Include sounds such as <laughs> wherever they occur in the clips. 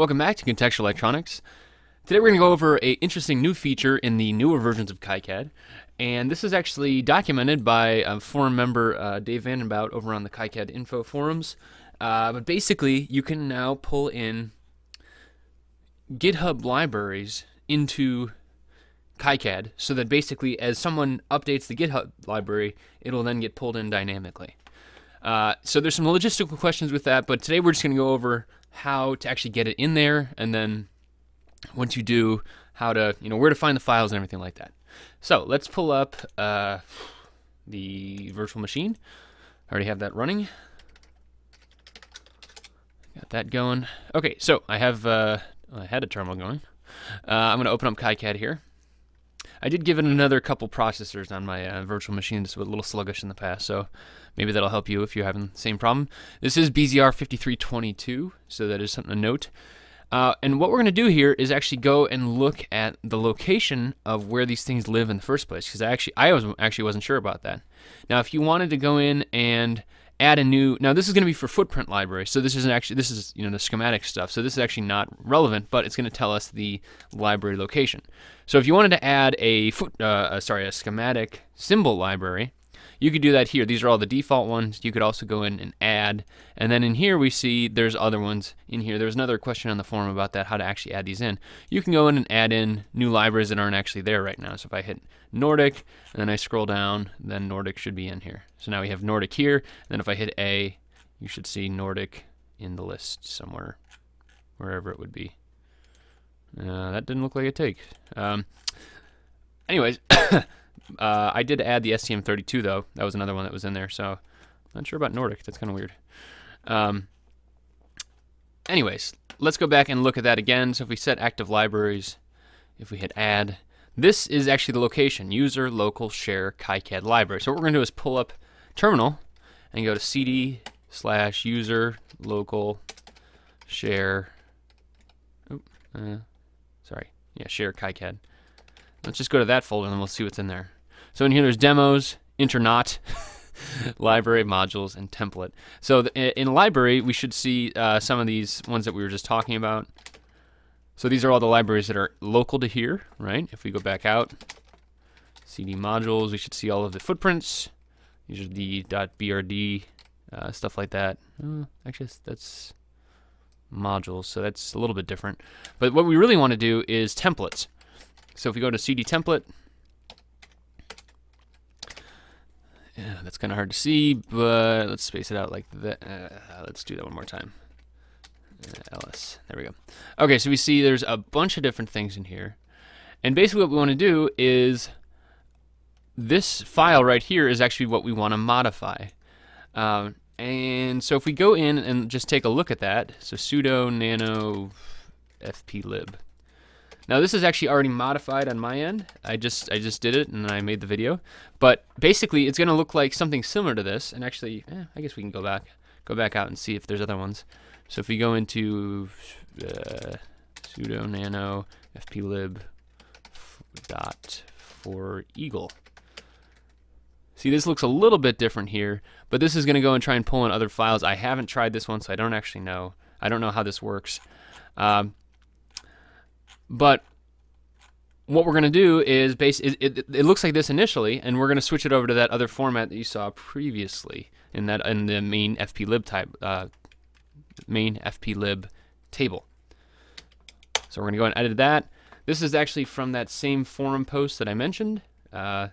Welcome back to Contextual Electronics. Today we're going to go over a interesting new feature in the newer versions of KiCad, and this is actually documented by a forum member uh, Dave Vandenbout over on the KiCad info forums. Uh, but basically, you can now pull in GitHub libraries into KiCad, so that basically, as someone updates the GitHub library, it'll then get pulled in dynamically. Uh, so there's some logistical questions with that, but today we're just going to go over how to actually get it in there, and then once you do, how to, you know, where to find the files and everything like that. So let's pull up uh, the virtual machine. I already have that running. Got that going. Okay, so I have, uh, I had a terminal going. Uh, I'm going to open up KiCad here. I did give it another couple processors on my uh, virtual machine. Was a little sluggish in the past, so maybe that'll help you if you're having the same problem. This is BZR5322, so that is something to note. Uh, and what we're going to do here is actually go and look at the location of where these things live in the first place, because I actually I was actually wasn't sure about that. Now, if you wanted to go in and add a new now this is going to be for footprint library so this isn't actually this is you know the schematic stuff so this is actually not relevant but it's going to tell us the library location. So if you wanted to add a foot uh, uh, sorry a schematic symbol library you could do that here. These are all the default ones. You could also go in and add. And then in here we see there's other ones in here. There's another question on the forum about that how to actually add these in. You can go in and add in new libraries that aren't actually there right now. So if I hit Nordic and then I scroll down then Nordic should be in here. So now we have Nordic here. And then if I hit A, you should see Nordic in the list somewhere, wherever it would be. Uh, that didn't look like a take. Um, anyways, <coughs> <coughs> uh, I did add the STM32 though. That was another one that was in there. So not sure about Nordic. That's kind of weird. Um, anyways, let's go back and look at that again. So if we set active libraries, if we hit add, this is actually the location, user local share KiCad library. So what we're going to do is pull up terminal and go to cd slash user local share. Oh, uh, sorry. Yeah, share KiCad. Let's just go to that folder and we'll see what's in there. So in here there's demos, internat, <laughs> library modules, and template. So in library we should see uh, some of these ones that we were just talking about. So these are all the libraries that are local to here, right? If we go back out, CD modules, we should see all of the footprints. These are the .brd, uh, stuff like that. Uh, actually, that's modules, so that's a little bit different. But what we really want to do is templates. So if we go to CD template, yeah, that's kind of hard to see, but let's space it out like that. Uh, let's do that one more time. Uh, ls, there we go. Okay, so we see there's a bunch of different things in here. And basically what we want to do is this file right here is actually what we want to modify. Um, and so if we go in and just take a look at that, so sudo nano fplib. Now this is actually already modified on my end. I just I just did it and I made the video. But basically it's going to look like something similar to this. And actually, eh, I guess we can go back go back out and see if there's other ones. So if we go into uh, sudo nano fplib dot for eagle. See, this looks a little bit different here, but this is going to go and try and pull in other files. I haven't tried this one, so I don't actually know. I don't know how this works. Um, but what we're going to do is base it, it, it, looks like this initially, and we're going to switch it over to that other format that you saw previously in that in the main fplib type uh, main fplib table. So we're going to go and edit that. This is actually from that same forum post that I mentioned. Uh,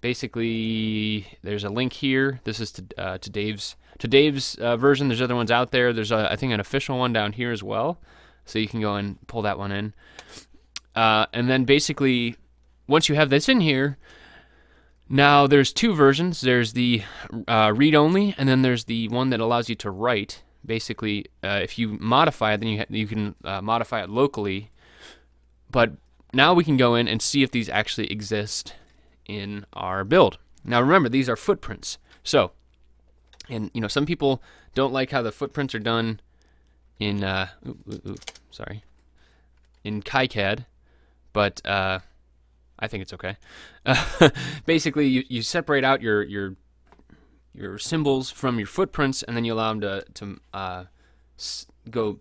basically there's a link here. This is to uh, to Dave's to Dave's uh, version. There's other ones out there. There's a, I think an official one down here as well, so you can go and pull that one in. Uh, and then basically, once you have this in here, now there's two versions. There's the uh, read only, and then there's the one that allows you to write. Basically, uh, if you modify it, then you you can uh, modify it locally. But now we can go in and see if these actually exist in our build. Now remember, these are footprints. So, and you know, some people don't like how the footprints are done in, uh, ooh, ooh, ooh, sorry, in KiCad, but uh, I think it's okay. <laughs> Basically, you, you separate out your your your symbols from your footprints, and then you allow them to to uh, go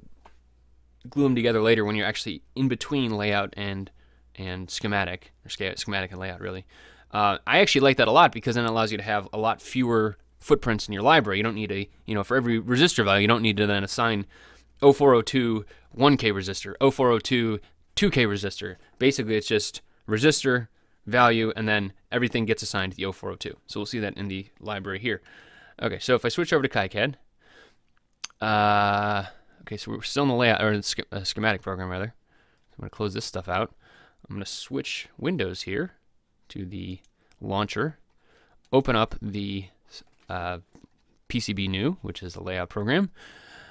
glue them together later when you're actually in between layout and and schematic or schematic and layout really. Uh, I actually like that a lot because then it allows you to have a lot fewer footprints in your library. You don't need a you know for every resistor value you don't need to then assign 0402 1K resistor, 0402 2K resistor. Basically, it's just resistor value and then everything gets assigned to the 0402. So we'll see that in the library here. Okay, so if I switch over to KiCad, uh, okay, so we're still in the layout or the uh, schematic program rather. I'm going to close this stuff out. I'm going to switch windows here to the launcher, open up the uh, Pcbnew, which is the layout program.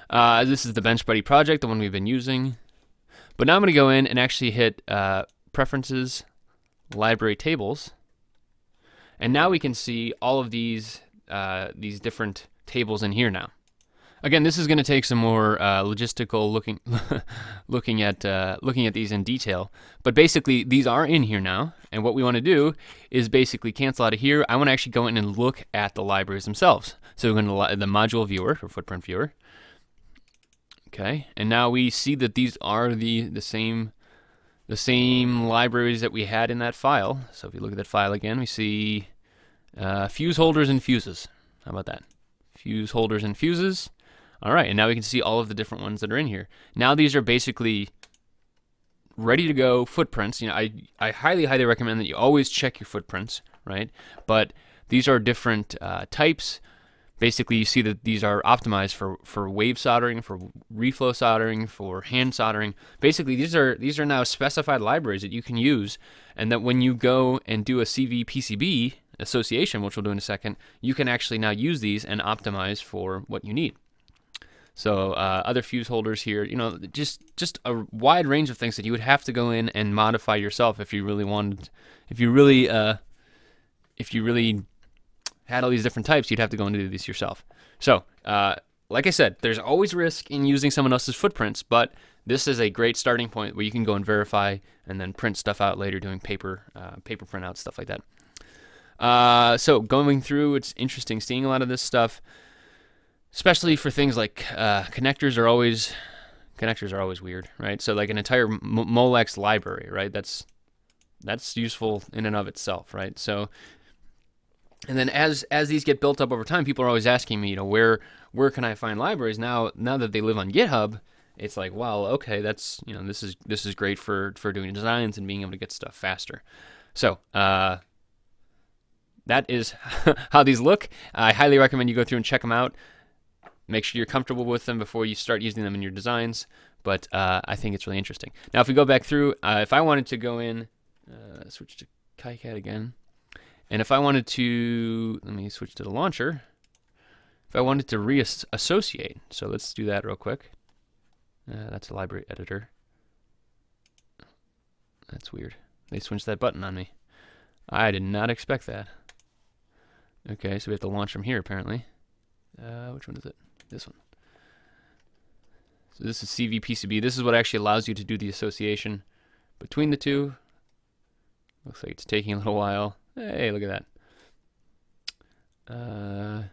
Uh, this is the Bench Buddy project, the one we've been using. But now I'm going to go in and actually hit uh, Preferences, Library Tables. And now we can see all of these uh, these different tables in here now. Again, this is going to take some more uh, logistical looking <laughs> looking at uh, looking at these in detail. But basically, these are in here now, and what we want to do is basically cancel out of here. I want to actually go in and look at the libraries themselves. So we're going to the module viewer or footprint viewer. Okay, and now we see that these are the the same the same libraries that we had in that file. So if you look at that file again, we see uh, fuse holders and fuses. How about that? Fuse holders and fuses. All right, and now we can see all of the different ones that are in here. Now these are basically ready to go footprints. You know, I, I highly, highly recommend that you always check your footprints, right? But these are different uh, types. Basically, you see that these are optimized for, for wave soldering, for reflow soldering, for hand soldering. Basically, these are these are now specified libraries that you can use, and that when you go and do a CV PCB association, which we'll do in a second, you can actually now use these and optimize for what you need. So uh, other fuse holders here, you know, just just a wide range of things that you would have to go in and modify yourself if you really wanted, if you really, uh, if you really had all these different types, you'd have to go and do these yourself. So, uh, like I said, there's always risk in using someone else's footprints, but this is a great starting point where you can go and verify and then print stuff out later, doing paper uh, paper printouts, stuff like that. Uh, so going through, it's interesting seeing a lot of this stuff especially for things like uh, connectors are always connectors are always weird, right? So like an entire Molex library, right? That's that's useful in and of itself, right? So and then as as these get built up over time, people are always asking me, you know, where where can I find libraries now? Now that they live on GitHub, it's like, well, okay, that's you know, this is this is great for for doing designs and being able to get stuff faster. So uh, that is <laughs> how these look. I highly recommend you go through and check them out. Make sure you're comfortable with them before you start using them in your designs. But uh, I think it's really interesting. Now, if we go back through, uh, if I wanted to go in, uh, switch to KiCad again, and if I wanted to, let me switch to the launcher. If I wanted to reassociate, so let's do that real quick. Uh, that's a library editor. That's weird. They switched that button on me. I did not expect that. Okay, so we have to launch from here apparently. Uh, which one is it? This one. So this is CVPCB. This is what actually allows you to do the association between the two. Looks like it's taking a little while. Hey, look at that. Uh,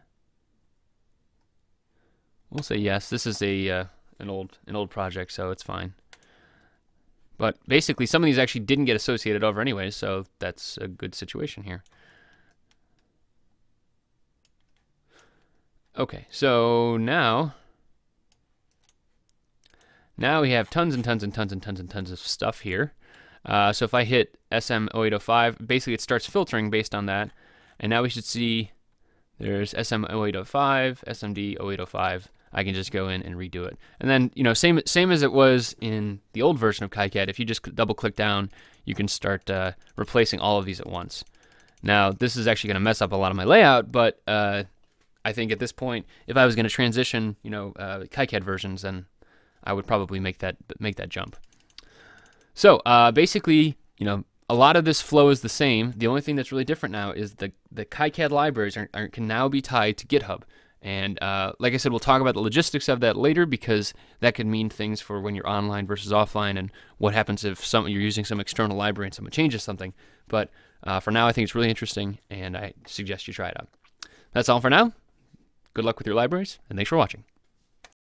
we'll say yes. This is a uh, an old an old project, so it's fine. But basically, some of these actually didn't get associated over anyway, so that's a good situation here. Okay, so now, now we have tons and tons and tons and tons and tons of stuff here. Uh, so if I hit SM0805, basically it starts filtering based on that. And now we should see there's SM0805, SMD0805. I can just go in and redo it. And then, you know, same same as it was in the old version of KiCad, if you just double click down, you can start uh, replacing all of these at once. Now, this is actually going to mess up a lot of my layout, but uh, I think at this point, if I was going to transition, you know, uh, KiCad versions, then I would probably make that make that jump. So uh, basically, you know, a lot of this flow is the same. The only thing that's really different now is the the KiCad libraries are, are, can now be tied to GitHub. And uh, like I said, we'll talk about the logistics of that later because that could mean things for when you're online versus offline, and what happens if some you're using some external library and someone changes something. But uh, for now, I think it's really interesting, and I suggest you try it out. That's all for now. Good luck with your libraries, and thanks for watching.